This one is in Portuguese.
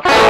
Música